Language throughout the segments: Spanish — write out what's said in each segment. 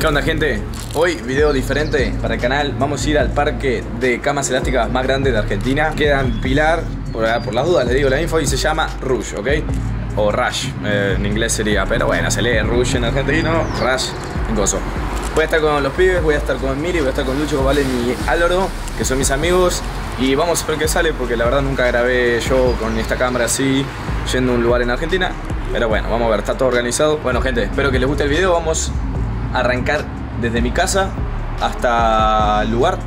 ¿Qué onda gente? Hoy video diferente para el canal. Vamos a ir al parque de camas elásticas más grande de Argentina. Queda en Pilar, por, por las dudas les digo la info y se llama Rush, ¿ok? O Rush, eh, en inglés sería, pero bueno, se lee Rush en argentino, Rush en gozo. Voy a estar con los pibes, voy a estar con Miri, voy a estar con Lucho, Valen y Álvaro, que son mis amigos. Y vamos a ver qué sale, porque la verdad nunca grabé yo con esta cámara así, yendo a un lugar en Argentina. Pero bueno, vamos a ver, está todo organizado. Bueno gente, espero que les guste el video, vamos arrancar desde mi casa hasta el lugar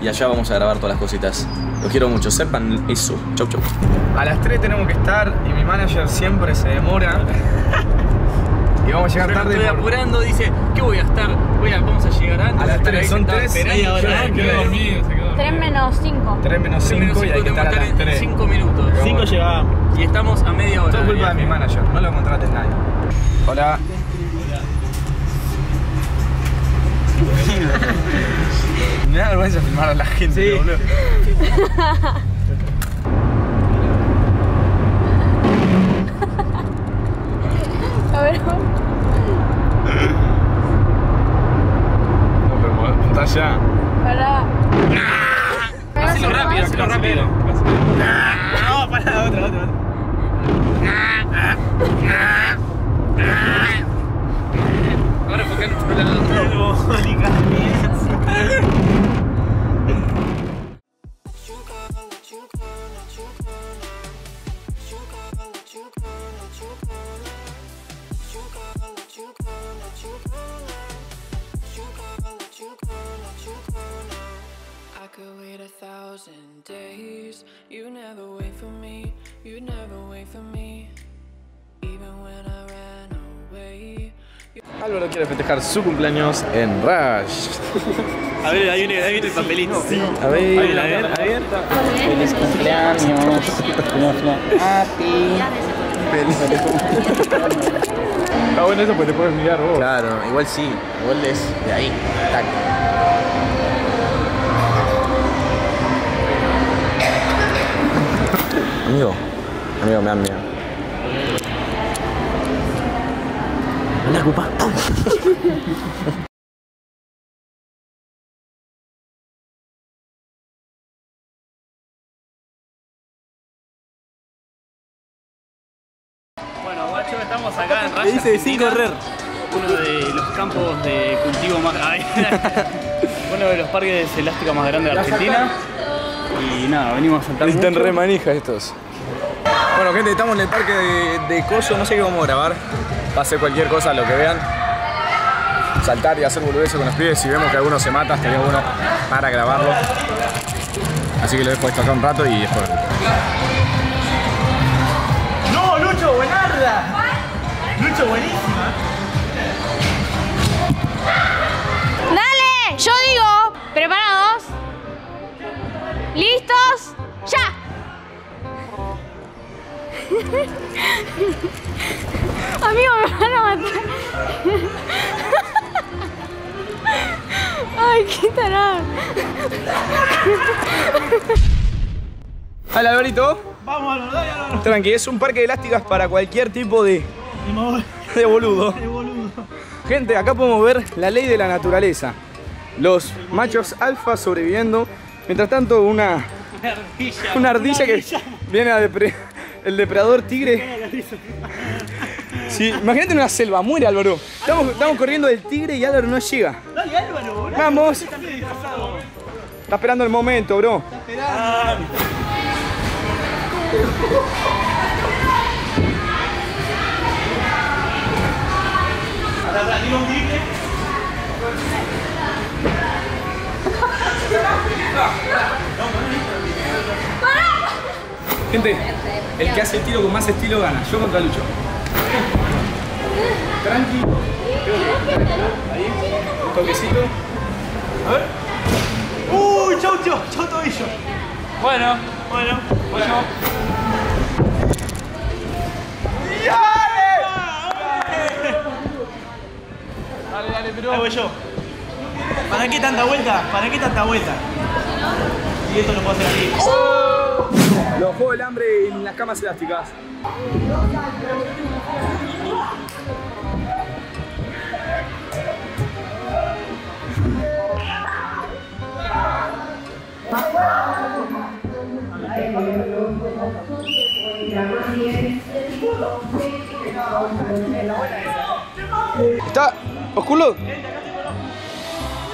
y allá vamos a grabar todas las cositas. Los quiero mucho, sepan eso. Chau, chau. A las 3 tenemos que estar y mi manager siempre se demora. y vamos a llegar lo tarde. estoy por- apurando, dice, ¿qué voy a estar? Voy a, vamos a llegar antes. A las Estar tres, ahí son sentado tres, esperando, sí, ahora, yo- quedó yo- dormido, se quedó dormido. 3 menos 5. 3 menos Tres menos 5 y hay que cinco, estar a las estar en 3. 5 minutos. Cinco llegábamos. Y estamos a media hora. Todo culpa de mi manager, no lo contraten nadie. Hola. Me da vergüenza filmar a la gente, boludo. A ver, Álvaro quiere festejar su cumpleaños en Rush. A ver, ahí viene, ahí viene el papelito. Sí. A ver, A ver, a ver, a ver. Feliz cumpleaños. A ti. Está bueno eso porque te puedes mirar vos. Claro, igual sí. Igual es de ahí. Tac. Amigo. Amigo, me dan miedo. Anda, ocupa. Bueno, guacho, estamos acá en Raya. dice sin correr. Uno de los campos de cultivo más. uno de los parques elásticos más grandes de Argentina. Y nada, venimos a saltar. Están re manija estos. Bueno, gente, estamos en el parque de, de Coso. No sé qué vamos a grabar. Va a ser cualquier cosa, lo que vean. Saltar y hacer boludeces con los pibes. Si vemos que alguno se mata, estaría bueno para grabarlo. Así que lo dejo esto acá un rato y después. ¡No, Lucho, buenarda! Lucho, buenísima. ¡Dale! Yo digo, preparados. ¿Listos? ¡Ya! Amigo, me van a matar. Ay, qué tarado. Hola, Alvarito. Vamos, Álvaro, dale, Álvaro. Tranqui, es un parque de elásticas para cualquier tipo de, de boludo. Gente, acá podemos ver la ley de la naturaleza. Los machos alfa sobreviviendo. Mientras tanto, una, una ardilla que viene a depre- el depredador tigre. Sí, imagínate una selva, muere Álvaro. Estamos, estamos corriendo del tigre y Álvaro no llega. Dale, Álvaro, boludo. Vamos. Está. Está esperando el momento, bro. Un tigre. Gente, el que hace el tiro con más estilo gana. Yo contra Lucho. Tranqui. Ahí. Un toquecito. A ver. Uy, chau, chau, chau tobillo. Bueno, bueno, bueno. Dale, dale, Ahí pero. voy yo. ¿Para qué tanta vuelta? ¿Para qué tanta vuelta? Y esto lo puedo hacer aquí. Los juegos del hambre en las camas elásticas. ¿Está? ¿Osculo?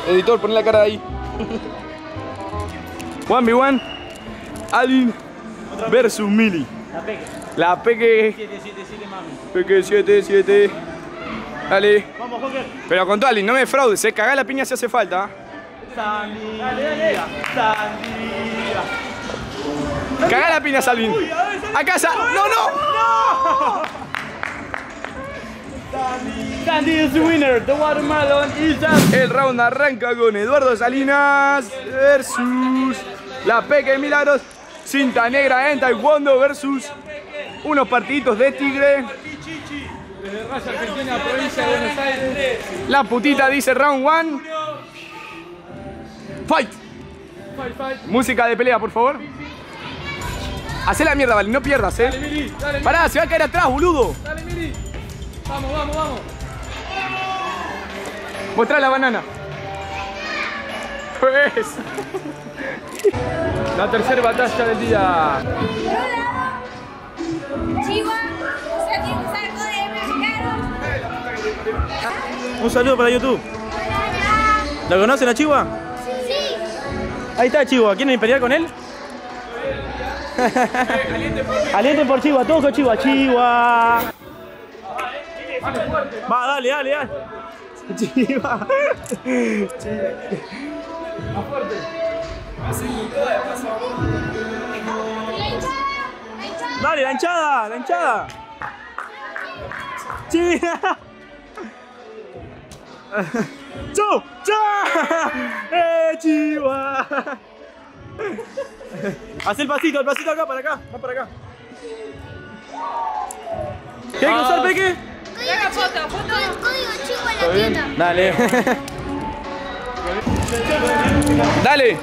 Editor, pon la cara ahí. 1v1 Alin versus Mili. La Peque. La Peque. 777, mami. Peque 77. Dale. Vamos, Joker. Pero con tu Alin, no me defraudes, se ¿eh? cagá la piña si hace falta. ¿eh? Sandía. Dale, dale. Sandía. Cagá la piña, Salvin. A casa. No, no. Sandy is the winner. The watermelon is up. El round arranca con Eduardo Salinas versus la Peque Milagros. Cinta negra en Taekwondo versus unos partiditos de Tigre. Desde Raza Argentina, provincia de Buenos Aires. La putita dice round one. Fight. Fight, fight. Música de pelea, por favor. Hacé la mierda, vale, no pierdas, eh. Mili, dale, Pará, se va a caer atrás, boludo. dale, Mili. Vamos, vamos, vamos. Mostrá la banana. Pues. La tercera batalla del día. Un saco de mexicanos. Un saludo para YouTube. ¿Lo conocen a Chihuahua? Ahí está Chihuahua. ¿Quieren pelear con él? Alienten por Chihuahua, todos con Chihuahua. Chihuahua. Va, dale, dale, dale. Chihuahua. Hinchada, la hinchada. Dale, la hinchada, la hinchada. Chihuahua. ¡Chau! ¡Chau! ¡Eh, Chihuahua! Haz el pasito, el pasito acá, para acá, va para acá. ¿Qué hay que usar, Peque? Código foto, foto. Código chivo en la tienda. Dale. Dale.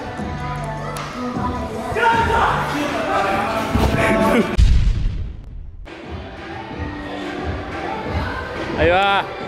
Ahí va.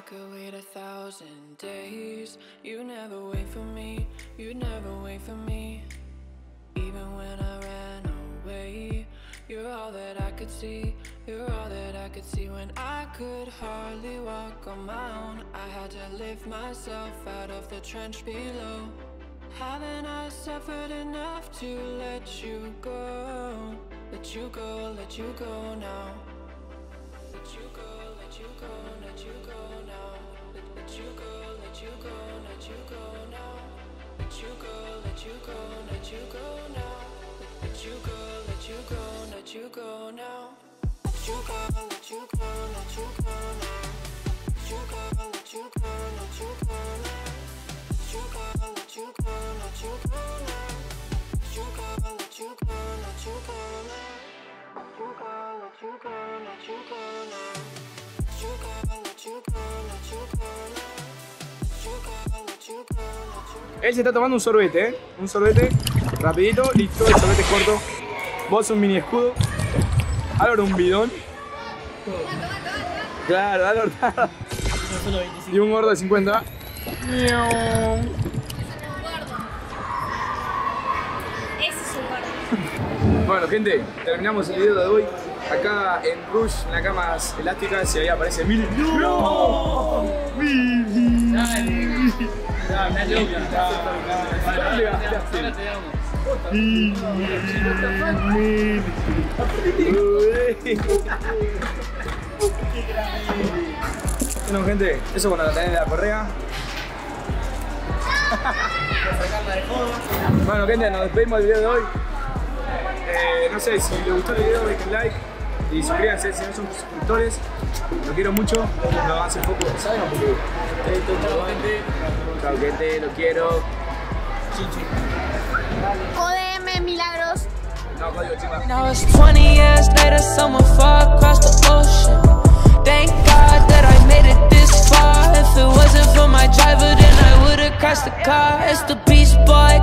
I could wait a thousand days. You never wait for me, you never wait for me. Even when I ran away, you're all that I could see. You're all that I could see when I could hardly walk on my own. I had to lift myself out of the trench below. Haven't I suffered enough to let you go? Let you go, let you go now. Let you go, let you go, let you go now. Let, you go, let you go, let you go now. Let you go, let you go, let you go now. Let, let you go, let you go, let you go now. Let you go, let you go, let you go now. Let you go, let you go, let you go now. Let you go, let you go, let you go now. Let you go, Él se está tomando un sorbete, ¿eh? Un sorbete. Rapidito, listo, el sorbete es corto. Vos un mini escudo. Álvaro un bidón. Claro, Álvaro. Y un gordo de 50. Ese es un gordo. Bueno, gente, terminamos el video de hoy. Acá en Rush, en la cama elástica, si ahí aparece Mili. ¡No! Bueno, gente, eso cuando la tenés de la correa. Bueno, gente, nos despedimos del video de hoy. Eh, no sé, si les gustó el video, dejen like y suscríbanse si no son suscriptores. Los quiero mucho. No hace poco, ¿saben? Porque. Chao, gente. Chao, gente, los quiero. ODM Milagros. No, código chicas. Now it's 20 years later, someone far across the ocean. Thank God that I made it this far. If it wasn't for my driver, then I would've crashed the car. It's the Beast Boy